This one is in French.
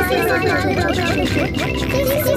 Oh, oh,